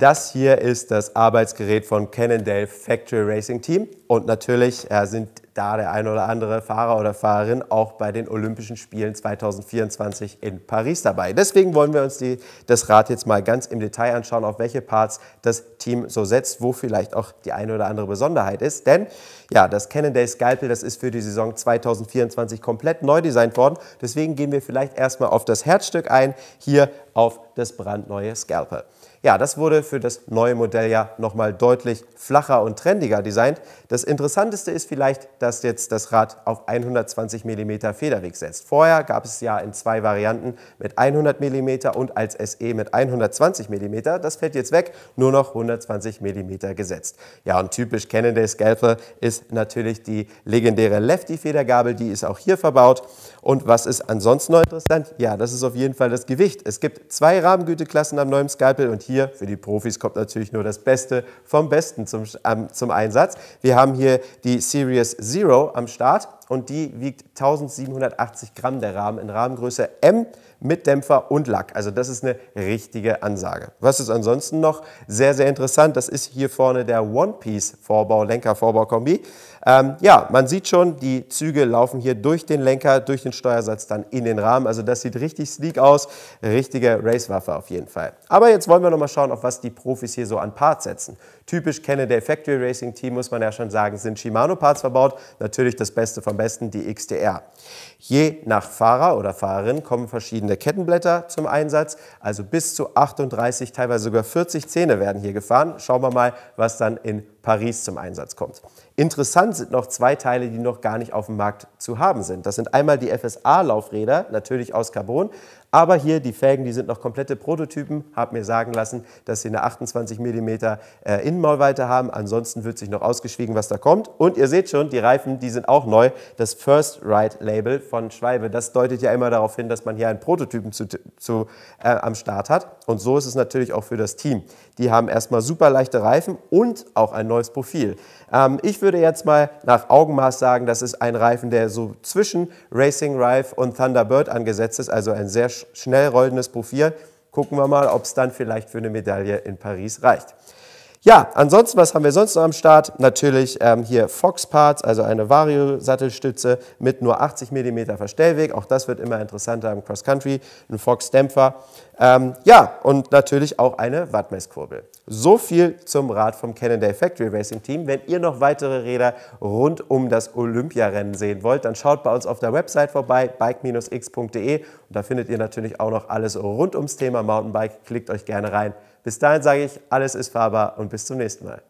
Das hier ist das Arbeitsgerät von Cannondale Factory Racing Team. Und natürlich äh, sind da der ein oder andere Fahrer oder Fahrerin auch bei den Olympischen Spielen 2024 in Paris dabei. Deswegen wollen wir uns die, das Rad jetzt mal ganz im Detail anschauen, auf welche Parts das Team so setzt, wo vielleicht auch die eine oder andere Besonderheit ist. Denn ja, das Cannondale Scalpel, das ist für die Saison 2024 komplett neu designt worden. Deswegen gehen wir vielleicht erstmal auf das Herzstück ein, hier auf das brandneue Scalpel. Ja, das wurde für das neue Modell ja nochmal deutlich flacher und trendiger designt. Das Interessanteste ist vielleicht, dass jetzt das Rad auf 120 mm Federweg setzt. Vorher gab es ja in zwei Varianten mit 100 mm und als SE mit 120 mm. Das fällt jetzt weg, nur noch 120 mm gesetzt. Ja, und typisch Cannondale Scalper ist natürlich die legendäre Lefty-Federgabel, die ist auch hier verbaut. Und was ist ansonsten noch interessant? Ja, das ist auf jeden Fall das Gewicht. Es gibt zwei Rahmengüteklassen am neuen Scalpel und hier für die Profis kommt natürlich nur das Beste vom Besten zum, ähm, zum Einsatz. Wir haben hier die Series Zero am Start und die wiegt 1780 Gramm der Rahmen in Rahmengröße M mit Dämpfer und Lack. Also das ist eine richtige Ansage. Was ist ansonsten noch sehr, sehr interessant? Das ist hier vorne der One-Piece-Vorbau, Lenker-Vorbau-Kombi. Ähm, ja, man sieht schon, die Züge laufen hier durch den Lenker, durch den Steuersatz dann in den Rahmen. Also das sieht richtig sleek aus. Richtige Racewaffe auf jeden Fall. Aber jetzt wollen wir noch mal schauen, auf was die Profis hier so an Parts setzen. Typisch Canada Factory Racing Team, muss man ja schon sagen, sind Shimano-Parts verbaut. Natürlich das Beste vom Besten, die XDR. Je nach Fahrer oder Fahrerin kommen verschiedene Kettenblätter zum Einsatz. Also bis zu 38, teilweise sogar 40 Zähne werden hier gefahren. Schauen wir mal, was dann in Paris zum Einsatz kommt. Interessant sind noch zwei Teile, die noch gar nicht auf dem Markt zu haben sind. Das sind einmal die FSA-Laufräder, natürlich aus Carbon, aber hier die Felgen, die sind noch komplette Prototypen. Habe mir sagen lassen, dass sie eine 28 mm Innenmaulweite haben. Ansonsten wird sich noch ausgeschwiegen, was da kommt. Und ihr seht schon, die Reifen, die sind auch neu. Das First Ride Label von Schwalbe, das deutet ja immer darauf hin, dass man hier einen Prototypen zu, zu, äh, am Start hat. Und so ist es natürlich auch für das Team. Die haben erstmal super leichte Reifen und auch ein neues Profil. Ähm, ich würde jetzt mal nach Augenmaß sagen, das ist ein Reifen, der so zwischen Racing Rife und Thunderbird angesetzt ist, also ein sehr schnell rollendes Profil. Gucken wir mal, ob es dann vielleicht für eine Medaille in Paris reicht. Ja, ansonsten, was haben wir sonst noch am Start? Natürlich ähm, hier Fox Parts, also eine Vario-Sattelstütze mit nur 80 mm Verstellweg. Auch das wird immer interessanter im Cross Country. Ein Fox-Dämpfer. Ähm, ja, und natürlich auch eine Wattmesskurbel. So viel zum Rad vom Cannondale Factory Racing Team. Wenn ihr noch weitere Räder rund um das Olympiarennen sehen wollt, dann schaut bei uns auf der Website vorbei, bike-x.de. Und da findet ihr natürlich auch noch alles rund ums Thema Mountainbike. Klickt euch gerne rein. Bis dahin sage ich, alles ist fahrbar und bis zum nächsten Mal.